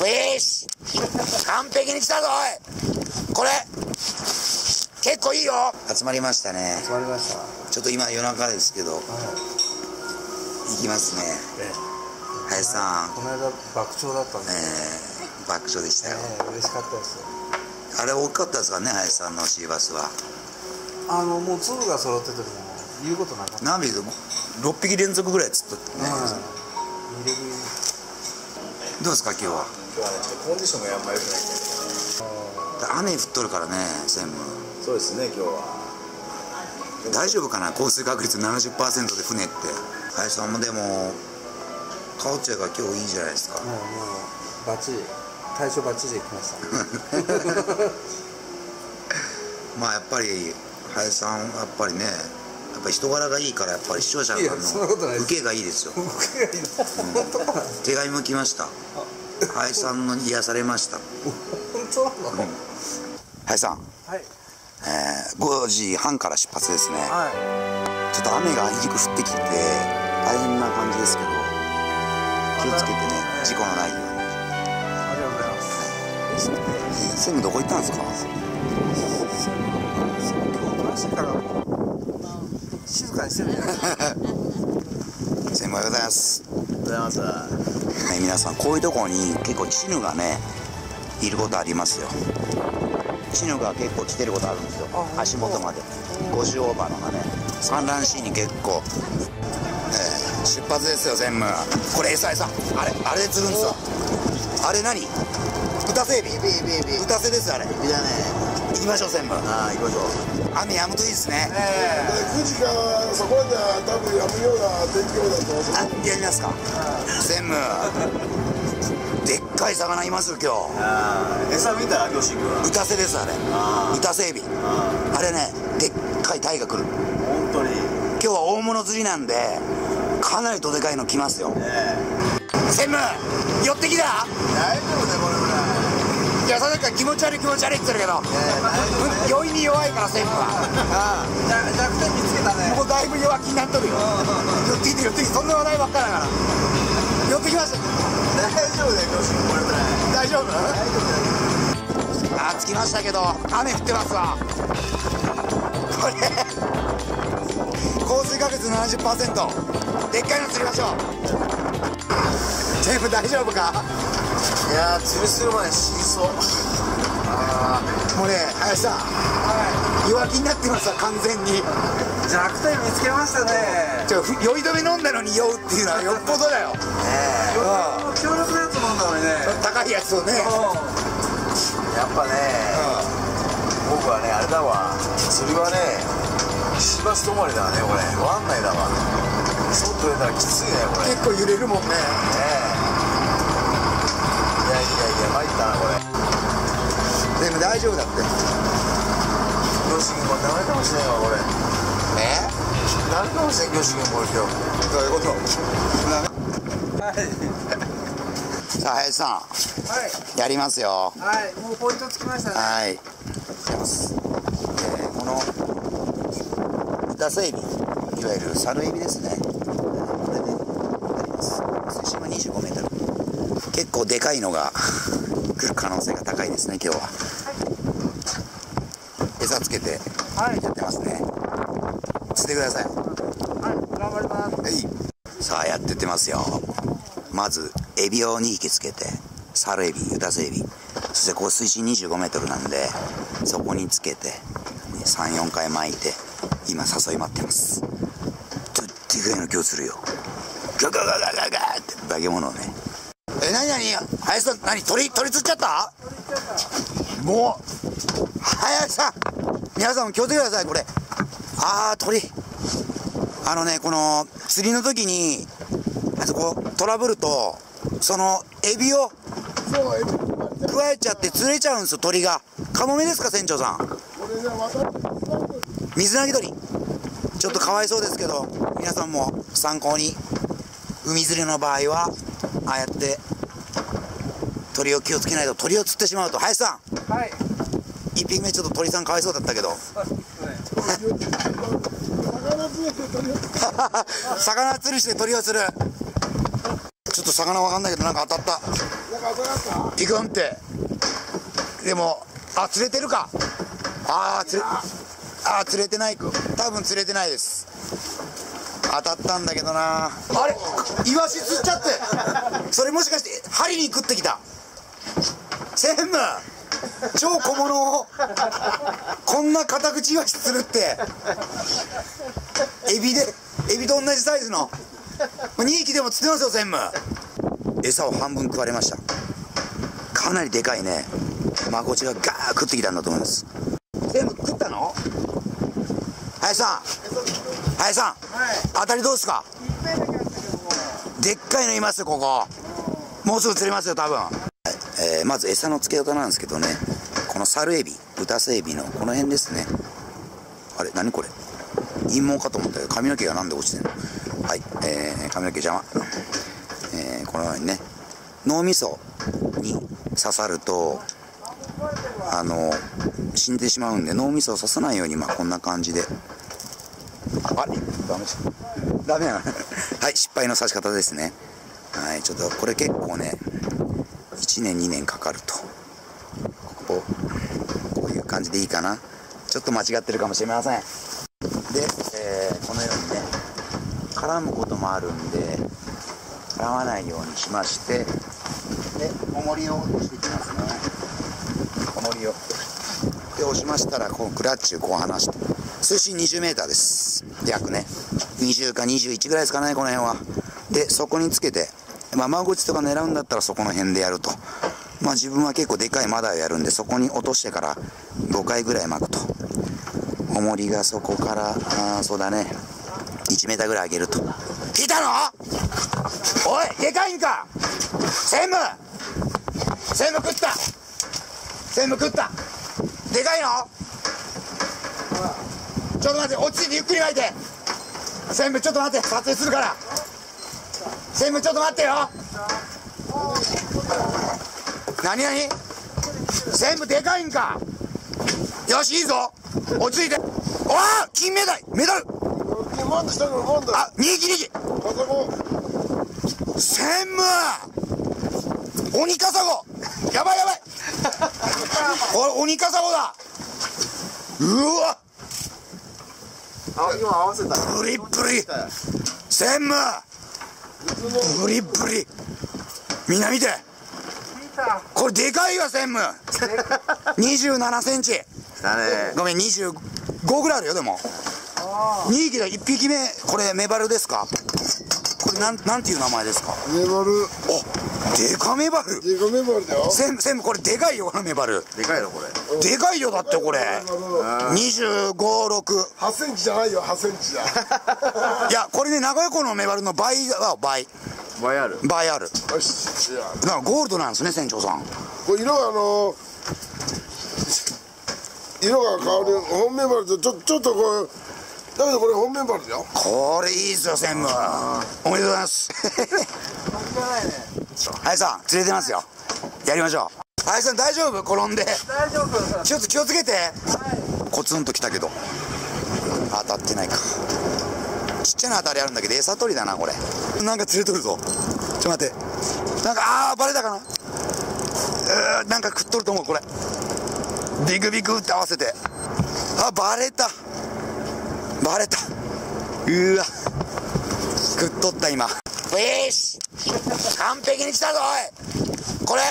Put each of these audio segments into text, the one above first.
よし。完璧に来たぞおい。これ結構いいよ。集まりましたね。集まりました。ちょっと今夜中ですけど行きますね。林さん。この間爆笑だったんえで、ー、爆笑でしたよ。えー嬉しかったです。あれ大きかったですかね林さんのシーバスは。あのもう粒が揃ってても言うことなかった。何匹6匹連続ぐらい釣ったってね、入れる。どうですか今日は？今日はねコンディションがあんま良くないんで雨降っとるからね専務。そうですね今日は。大丈夫かな降水確率70%で船って。林さんもでも顔落ちが今日いいじゃないですか。もうもうバッチリ対象バッチリできました。まあやっぱり林さんやっぱりねやっぱり人柄がいいからやっぱり視聴者の受けがいいですよ。僕がいいの本当かな手紙も来ました 林さんの癒されました。本当なの？林さん、はい。えー、5時半から出発ですね。はい。ちょっと雨が一軸降ってきて大変な感じですけど気をつけてね事故のないように。ありがとうございます。専務どこ行ったん。ですか今日おとなしいから静かにしてるね。専務おはようございます。ございます。はい皆さんこういうところに結構チヌがねいることありますよ。チヌが結構来てることあるんですよ。あ足元まで。50オーバーのがね産卵シーンに結構、えー出発ですよ専務これ餌餌あれあれで釣るんですよ。あれ何？豚背エビ豚背ですあれ。いいだね行きましょう専務ああ行きましょう。雨やむといいですね。9時がそこまでは多分やむような天気予報だとあやりますか。専務でっかい魚いますよ今日。餌見た？漁師君は？豚背ですあれ。豚背エビ。あれねでっかいタイが来る。本当に。今日は大物釣りなんでかなりどでかいの来ますよ。え。専務寄ってきた！え大丈夫ねこれいいやさっきから気持ち悪い気持ち悪いって言ってるけどうん酔いに弱いから専務は。あ弱点見つけたね。あもうだいぶ弱気になっとるよ。寄ってきて寄ってきてそんな話題ばっかだから。寄ってきました。大丈夫だよ漁師君これぐらい。大丈夫？あー着きましたけど雨降ってますわ。これ降水確率70%でっかいの釣りましょう。全部大丈夫か？いやー釣りするまで死にそう。もうね林さん、弱気になってますわ完全に。弱点見つけましたね。ちょふ酔い止め飲んだのに酔うっていうのはよっぽどだよ。ねう強力なやつ飲ん。だのにねん高いやつをね。えやっぱね僕はねあれだわ。釣りはねしばし止まりだわねこれ。湾内だわ。外出たらきついねこれ。ね結構揺れるもんね。え。いやいやいや参ったなこれ。でも大丈夫だって。漁師君もダメかもしれんわこれ。え？ダメかもしれん漁師君これ今日どういうこと？はい。さあ林さはい。んやりますよ。はい。もうポイントつきましたね。はい。出ます。えーこの豚背エビ、いわゆる猿エビですね。これね、あります。水深は25メートル。結構でかいのが来る可能性が高いですね、今日は。餌つけてはいやってますね。釣ってください。はい頑張りますはい。さあ、やってってますよ。まず、エビを2匹つけて、猿エビ、ユタセエビ。そして、ここ水深25メートルなんで、そこにつけて、3、4回巻いて、今、誘い待ってます。ちょっとでかいの今日釣るよ。ガガガガガガって化け物をね。え、なになに林さん、なに鳥、鳥釣っちゃった？もう、林さん皆さんも気をつけてください、これ。あー、鳥。あのね、この釣りの時に、あそこトラブルと、そのエビをそうエビ加えちゃって釣れちゃうんですよ、鳥が。カモメですか、船長さん？水投げ鳥。ちょっとかわいそうですけど、皆さんも参考に、海釣りの場合は、ああやって、鳥を気をつけないと、鳥を釣ってしまうと、林さん、はい。一匹目ちょっと鳥さんかわいそうだったけど、魚釣りして鳥を釣る。ちょっと魚わかんないけど、なんか当たった。か当たったピクンって。でもあ釣れてるか。ああ釣れあー釣れてない。多分釣れてないです。当たったんだけどな。あれ？イワシ釣っちゃって。それもしかして針に食ってきた専務超小物をこんな片口イワシ釣るって。エビでエビと同じサイズの。2匹でも釣ってますよ専務餌を半分食われました。かなりでかいね。マゴチがガー食ってきたんだと思います。全部食ったの？林さん。林さん、当たりどうですか？でっかいのいますよここ。もうすぐ釣れますよ多分、えまず餌の付け方なんですけどね。このサルエビ豚スエビのこの辺ですね。あれ何これ？陰謀かと思ったけど髪の毛がなんで落ちてんの？はい、えー、髪の毛邪魔、えーこのようにね。脳みそに刺さるとあの死んでしまうんで脳みそを刺さないようにまあこんな感じで。あれ？ダメじゃん。ダメや はい失敗の刺し方ですね。はいちょっとこれ結構ね1年2年かかると。こここういう感じでいいかな。ちょっと間違ってるかもしれません。で、えーこのようにね絡むこともあるんで絡まないようにしましてで重りを落としていきますね。重りを。で押しましたらこうクラッチをこう離して。水深 20m です。約ね。20か21ぐらいですかねこの辺は。でそこにつけてまあマゴチとか狙うんだったらそこの辺でやると。まあ自分は結構でかいマダイをやるんでそこに落としてから5回ぐらい巻くと。重りがそこからあそうだね。1m ぐらい上げると。いたの？おいでかいんか？専務！専務食った！専務食った！でかいの？ちょっと待って落ち着いてゆっくり巻いて。専務ちょっと待って撮影するから。専務ちょっと待ってよ。何？何？専務でかいんか。よしいいぞ。落ち着いて。おあ金メダル。メダル。あ二匹二匹あそこ専務。鬼カサゴやばいやばい。お鬼カサゴだ。うわ。あ今合わせた。プリプリ。専務。プリプリ。みんな見てこれでかいよ専務。2 7センチ。だね。ごめん25ぐらいあるよでも。2匹だ1匹目。これメバルですか？これなんなんていう名前ですか？メバル。おでかメバル。デカメバルだよ。専務専務これでかいよこのメバル。でかいのこれ。でかいよだってこれ。256 8センチじゃないよ8センチだ いやこれね名古屋港のメバルの倍は倍倍ある。倍ある。よしいやなんかゴールドなんですね船長さん。これ色があの色が変わる本メバルとちょちょっとこうだけどこれ本メバルだよ。これいいですよ専務。おめでとうございます。林さん釣れてますよ。やりましょう。林さん大丈夫？転んで。大丈夫。気をつ気をつけて、コツンときたけど。当たってないかちっちゃな当たりあるんだけど餌取りだなこれ。なんか釣れとるぞ。ちょっと待って。なんかああバレたかな？うーなんか食っとると思うこれ。ビクビクって合わせて。あバレた。バレた。うわ。食っとった今。よし。完璧に来たぞおい。これ。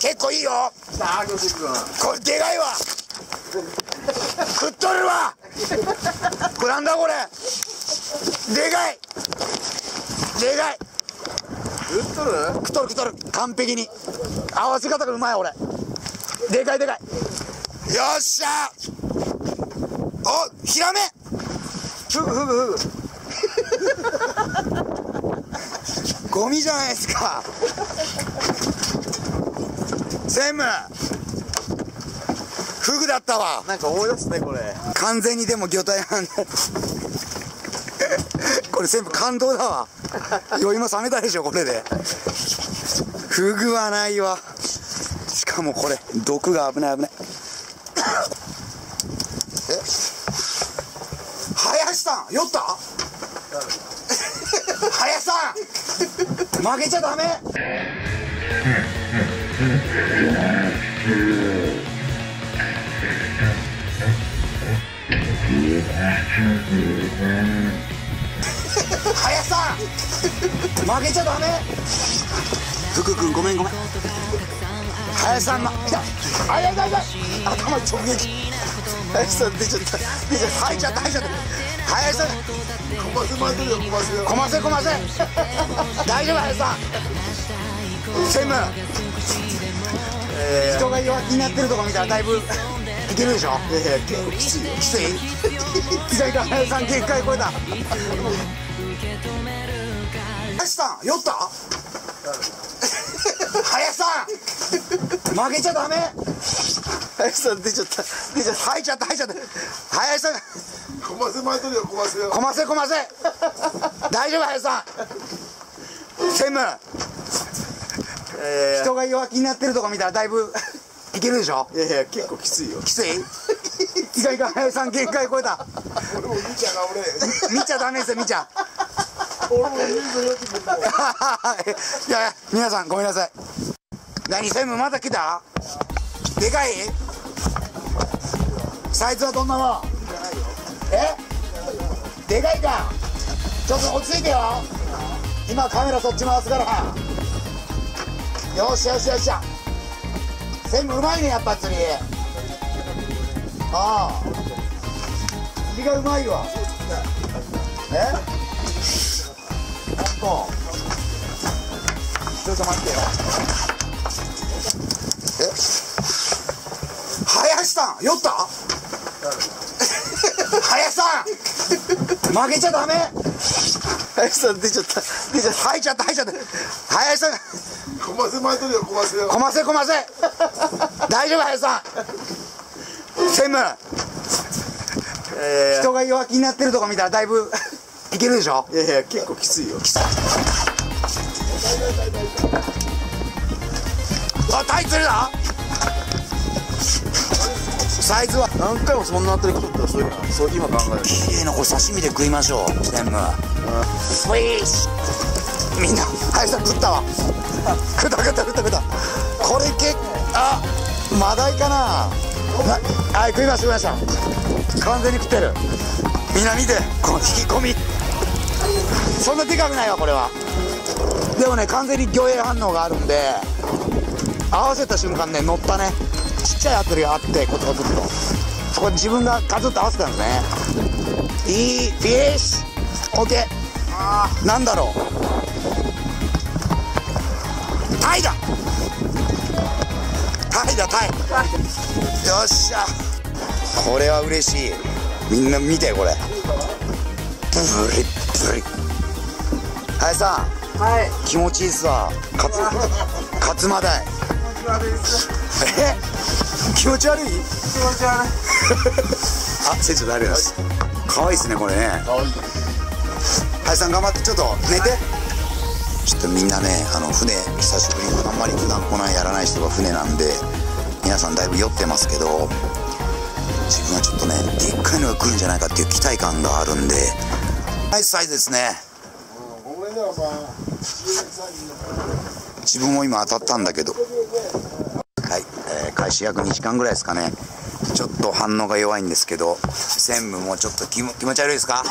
結構いいよ。さあよし君これでかいわ。食っとるわ。これなんだこれ？でかい。でかい。打っとる？食っとる食っとる。完璧に。合わせ方がうまい俺。でかいでかい。よっしゃ。おヒラメ。フグフグフグゴミじゃないですか。専務フグだったわ。なんか思い出すねこれ。完全にでも魚体なんだこれ全部感動だわ。酔いも冷めたでしょこれで。フグはないわ。しかもこれ毒が危ない危ない。え？林さん酔った？林さん負けちゃダメ。林さん負けちゃダメ。福君ごめんごめん。林さんまいたあいやいやいや頭直撃。林さん出ちゃった。出ちゃった。入っちゃった入っちゃった。林さん。コマセ巻いてるよ。コマセこませこませ大丈夫林さん。専務。人が弱気になってるとこ見たらだいぶいけるでしょ？いやいやきついよ。きつい？意外と林さん限界超えた林さん？酔った？林さん！負けちゃダメ！林さん出ちゃった。出ちゃっ入っちゃった入っちゃった。林さん！コマセ巻いてるよコマセこませこませ大丈夫林さん？専務。人が弱気になってるとこ見たらだいぶいけるでしょ？いやいや結構きついよ。きつい？意外と林さん限界超えた。俺も見ちゃが俺見ちゃダメですよ見ちゃいやいや皆さんごめんなさい。何専務また来た？でかい？サイズはどんなもん？え？でかいか？ちょっと落ち着いてよ。今カメラそっち回すから。よしよしよしゃ。専務うまいねやっぱ釣り。ああ。釣りがうまいわ。え？本当ちょっと待ってよ。え？林さん酔った？林さん。負けちゃダメ。林さん出ちゃった。出ちゃっ入っちゃった入っちゃった。林さん。コマセ巻いてるよコマセこませこませ大丈夫林さん。専務。たいやいや。人が弱気になってるとこ見たらだいぶいけるでしょ？いやいや結構きついよ。あタイ釣れだサイズは？何回もそんな当たり食ったらそういうのそう今考える綺麗なこれ刺身で食いましょう専務スイーシみんな。林さん食ったわ。食った食った食った。食ったこれけあマダイかな？なはい食いました食いました。完全に食ってる。みんな見て。この引き込みそんなでかくないわこれは。でもね完全に魚影反応があるんで合わせた瞬間ね乗ったね。ちっちゃいアプリがあってコツコツっと。そこに自分がガツッと合わせたんですね。いいフィッシュオッケー。なんだろう。タイだ。タイだタイ。よっしゃ。これは嬉しい。みんな見てこれ。ブリッブリ林さん。はい。気持ちいいっすわ。かつかつまだい。え？気持ち悪い？気持ち悪い。あ船長でありがとうございます？可愛いですねこれね。林さん頑張ってちょっと寝て。ちょっとみんなねあの船久しぶりにあんまり普段こないやらない人が船なんで皆さんだいぶ酔ってますけど自分はちょっとねでっかいのが来るんじゃないかっていう期待感があるんでナイスサイズですね自分も今当たったんだけど。はい、えー開始約2時間ぐらいですかね。ちょっと反応が弱いんですけど専務もちょっと気も気持ち悪いですか？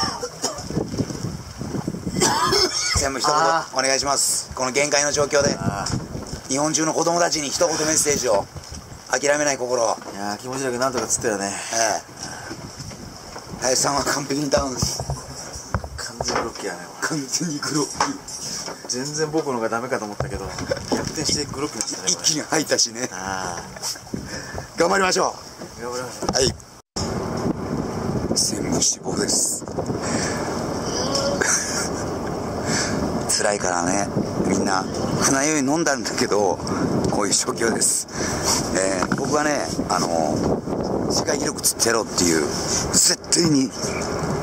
専務一言お願いします。この限界の状況で日本中の子供たちに一言メッセージを諦めない心を。いやー気持ちだけなんとか釣ったよね。ええ。林さんは完璧にダウンです完全ブロッキーやね完全にグロッ全然僕の方がダメかと思ったけど逆転してグロッキーになったね一気に吐いたしね。あ頑張りましょあ頑張りましょう。はい。専務死亡です。辛いからね。みんな船酔い飲んだんだけどこういう状況です、えー僕はねあの世界記録釣ってやろうっていう絶対に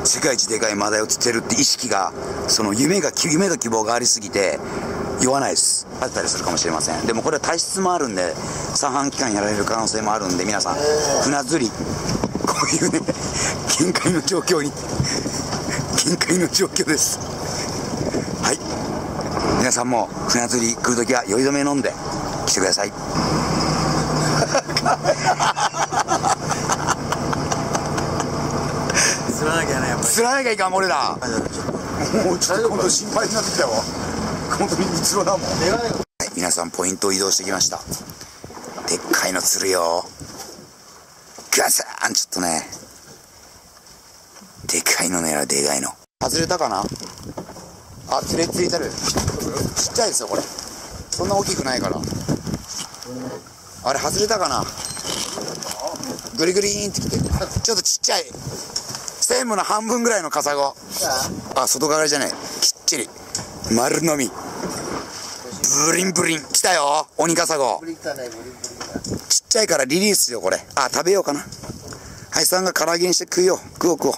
世界一でかいマダイを釣ってるって意識がその夢が夢と希望がありすぎて酔わないです。あったりするかもしれません。でもこれは体質もあるんで三半期間やられる可能性もあるんで皆さん船釣りこういうね限界の状況に限界の状況です。はい。皆さんも船釣り来るときは酔い止め飲んで来てください釣釣らなきゃいかん俺ら。りもうちょっと心配になってきたよ本当に三つろだもん。はい皆さんポイントを移動してきました。でっかいの釣るよ。ガサーンちょっとね。でかいの狙うでかいの。外れたかな？あ釣れついてる。ちっちゃいですよこれ。そんな大きくないから。あれ外れたかな？グリグリーンってきて。ちょっとちっちゃい専務の半分ぐらいのカサゴ。あ。外側じゃない。きっちり。丸飲み。ブリンブリン。来たよ。鬼カサゴ。ちっちゃいからリリースよこれ。あ食べようかな。はいさんが唐揚げにして食いよ。う食おう食おう。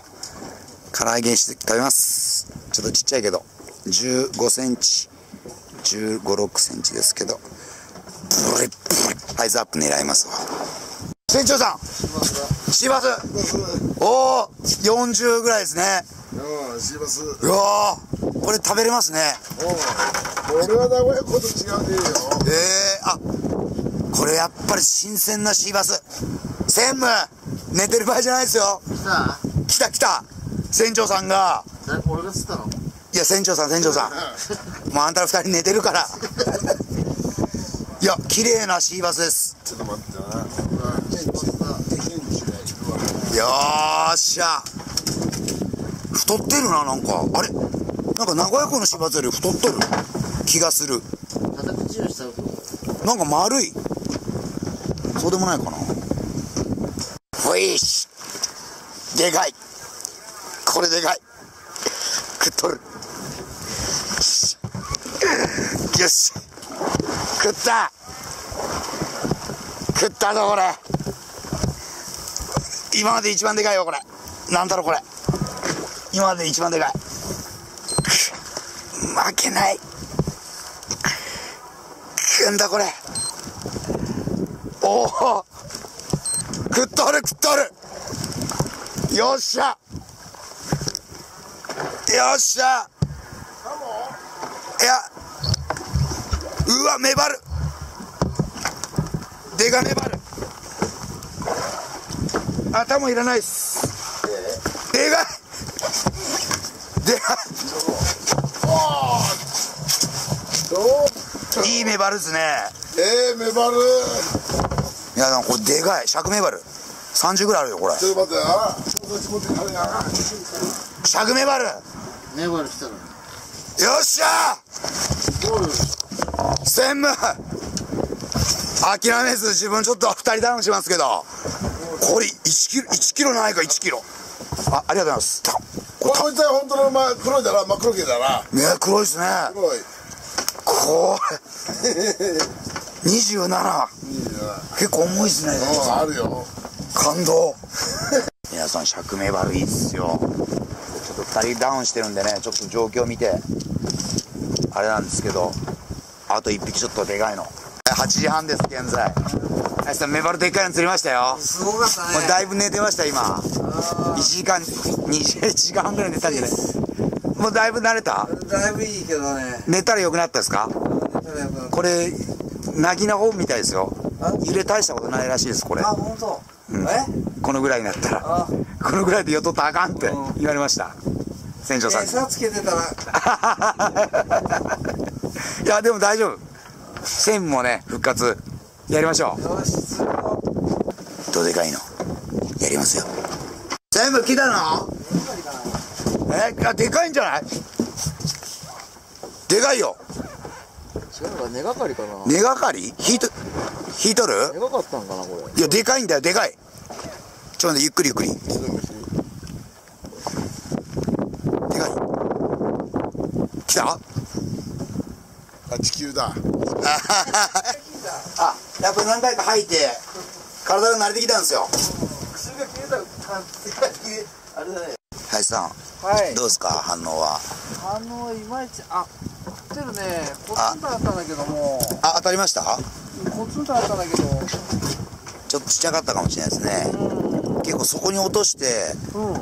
唐揚げにして食べます。ちょっとちっちゃいけど。1 5センチ。1 5 6センチですけど。ブリッブリッ。アイズアップ狙いますわ。船長さん。シーバスおお40ぐらいですね。うわーこれ食べれますね。うん俺は名古屋こと違うねえよ。ええあこれやっぱり新鮮なシーバス。専務寝てる場合じゃないですよ。来た？来た船長さんが。誰俺が釣ったの？いや船長さん船長さん。もうあんたら二人寝てるから。いや綺麗なシーバスです。ちょっと待ってなよーっしゃ。太ってるななんか。あれ？なんか名古屋港のシーバスより太っとる。気がする。なんか丸い。そうでもないかな。フィッシュでかい。これでかい。食っとる。よし。食った。食ったぞこれ今まで一番でかいよこれ。なんだろうこれ。今まで一番でかい。負けない。食うんだこれ。おお。食っとる食っとる。よっしゃ。よっしゃ。いや。うわ粘る。でが粘る。頭いらない。っすでかいでかいいいメバルですね。えー、メバル。いやでもこれでかい。尺メバル。30ぐらいあるよこれ。ちょっと待って尺メバル。よネバル来たのっしゃ専務。諦めず自分ちょっと2人ダウンしますけどこれ1キロ1キロないか1キロ。あありがとうございます。たここいつは本当のま黒いだな。真っ黒系だな。れね黒いですね。黒い。これ。27結構重いですね。うんあるよ。感動。皆さん尺メバルいいっすよ。ちょっと2人ダウンしてるんでねちょっと状況見て。あれなんですけど。あと1匹ちょっとでかいの。8時半です現在林さんメバルでっかいの釣りましたよ。すごかったもうだいぶ寝てました今。1時間2時 ,1 時間半ぐらい寝たんじゃないもうだいぶ慣れた？だいぶいいけどね。寝たら良くなったですか？これなぎな方みたいですよ。揺れ大したことないらしいですこれ。あ本当？うん。え？このぐらいになったら。あ。このぐらいでよっとったらあかんってうん。言われました。船長さんに。餌つけてたら。いやでも大丈夫。専務もね復活やりましょう。うどでかいの？やりますよ。専務来たのえあでかいんじゃない？でかいよ。違うか根がかりかな。根がかり？引いと引いとる？根がかったんかなこれ。いやでかいんだよでかい。ちょっとゆっくりゆっくり。でかい。来た？あ地球だ あやっぱ何回か吐いて体が慣れてきたんですよ。林さん。はい。どうですか反応は？あのいまいちあ食ってるね。コツンとあ。ったんだけども。あ当たりました？コツンとあったんだけど。ちょっとちっちゃかったかもしれないですね。結構そこに落としてうん。うん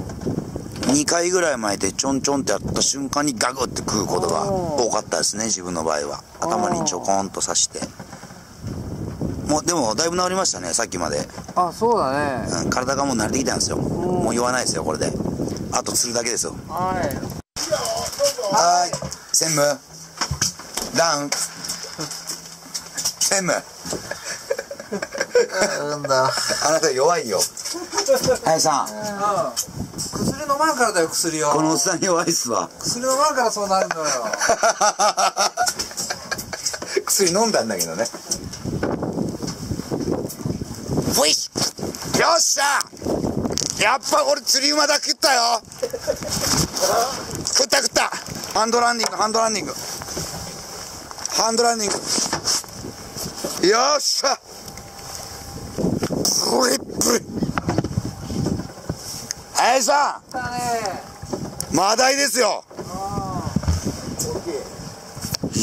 2回ぐらい巻いてちょんちょんってやった瞬間にガグって食うことが多かったですね自分の場合は。頭にちょこんと刺してもうでもだいぶ治りましたねさっきまで、あそうだね。うん、体がもう慣れてきたんですよ。もう言わないですよこれで。あと釣るだけですよ。はい。はーい。専務。ダウン。専務。なんだ。あなた弱いよ。林さん。薬飲まんからだよ薬を。このおっさん弱いっすわ。薬飲まんからそうなるのよ。薬飲んだんだけどねふい。よっしゃ。やっぱ俺釣り馬だ食ったよ。食った食った。ハンドランディングハンドランディング。ハンドランディング。よっしゃ。プリプ。リ林さだねん。マダイですよ。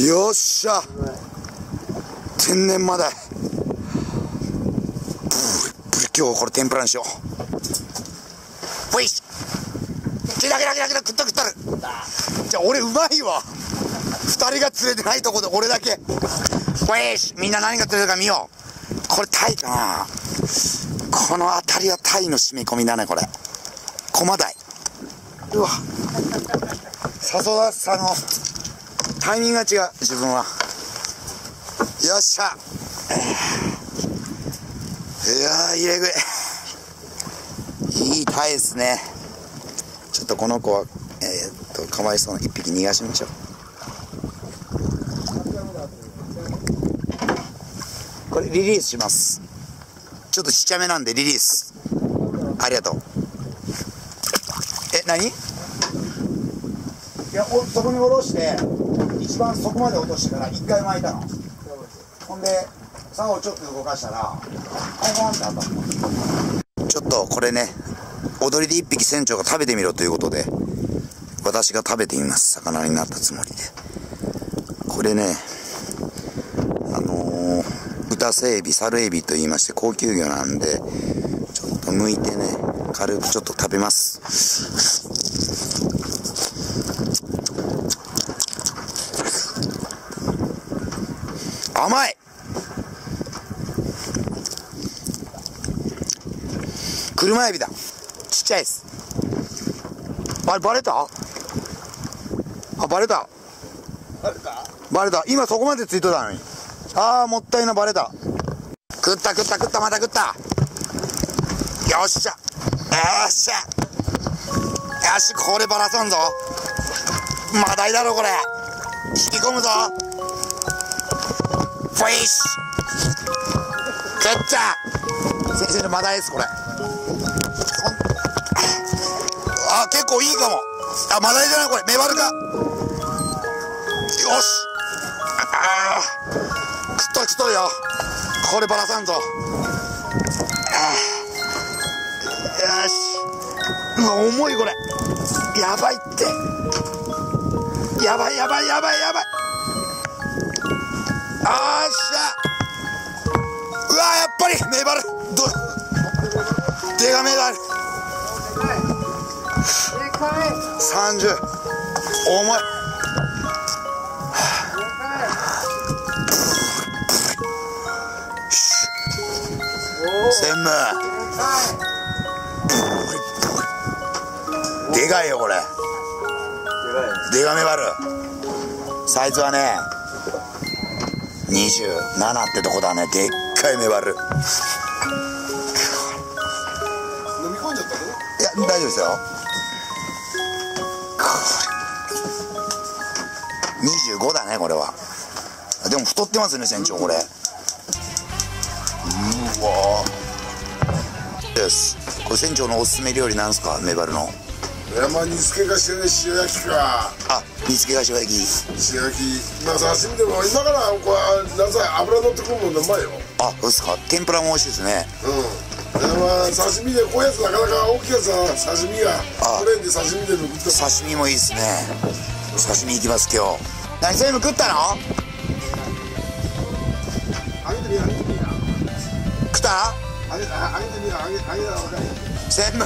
よっしゃ。天然マダイプリプリ今日これ天ぷらにしよう。ぷいしキラキラキラキラ食った食ったる。じゃあ俺うまいわ。二人が釣れてないとこで俺だけ。ぷいしみんな何が釣れたか見よう。これタイかな。この辺りはタイの締め込みだねこれ。コマダイうわ。誘わさのタイミングが違う自分は。よっしゃ。いやー入れ食い。いいタイですね。ちょっとこの子はえー、っとかわいそうな一匹逃がしましょう。これリリースします。ちょっとちっちゃめなんでリリース。ありがとう。え何？いやおそこに下ろして一番そこまで落としてから一回巻いたの。ほんで竿をちょっと動かしたらあワンって当たちょっとこれね踊りで一匹船長が食べてみろということで私が食べてみます。魚になったつもりで。これねあのー、歌瀬エビサルエビと言いまして高級魚なんでちょっと剥いてね軽くちょっと食べます。甘い！車エビだ。ちっちゃいです。あれバレた？あバレた。バレた？今そこまでついとったのに。ああもったいな。バレた。食った食った食った。また食った。よっしゃ。よっしゃ。よしこればらさんぞ。マダイだろこれ。引き込むぞ。フィッシュ食った。先生のマダイですこれあ結構いいかも。あマダイじゃないこれ。メバルか？よし。ああ食った食ったよ。こればらさんぞ。ああよし。うわ重いこれ。やばいって。やばいやばいやばいやばい。あーっしゃ。うわやっぱりメバルど 手がメバル30重い。専務でかいよこれ。でかメバルサイズはね27ってとこだね。でっかいメバルい飲み込んじゃったの？や大丈夫ですよ25だねこれは。でも太ってますね船長これ。うわ。よしこれ船長のおすすめ料理なんすかメバルの？山煮付けがしてね塩焼きか。あ煮付けが塩焼き。塩焼き。まあ刺身でも今からこう何歳油乗ってくるもんうまいよ。あそうですか。天ぷらも美味しいですね。うん。でまあ刺身でこういうやつなかなか大きいやつは刺身があトレンで刺身で抜くって刺身もいいですね。刺身行きます今日何全部食ったの？食った？あげあげてみあげあげたら分かる専務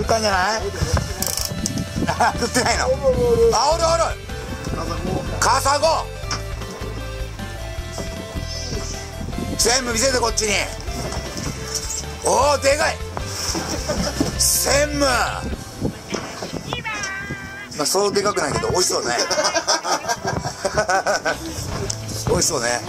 ったんじゃない？あ 食ってないの？あおるおる。カサゴ。全部見せてこっちに。おおでかい。専務まあそうでかくないけど美味しそうね。美味しそうね。